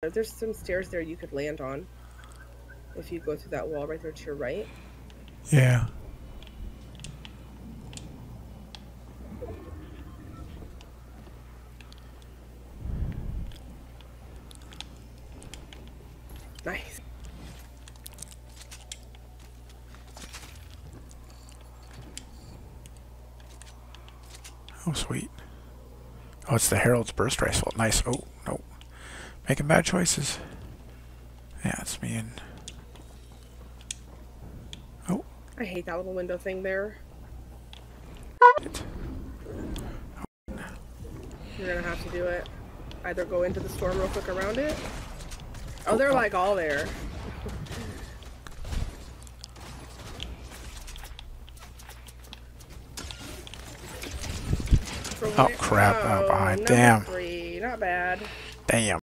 There's some stairs there you could land on. If you go through that wall right there to your right. Yeah. Nice. Oh, sweet. Oh, it's the Herald's Burst Rifle. Nice. Oh, no. Making bad choices. Yeah, it's me and... Oh. I hate that little window thing there. It. You're gonna have to do it. Either go into the storm real quick around it. Oh, they're oh, oh. like all there. Oh, crap. Oh, behind. Oh, Damn. Three. Not bad. Damn.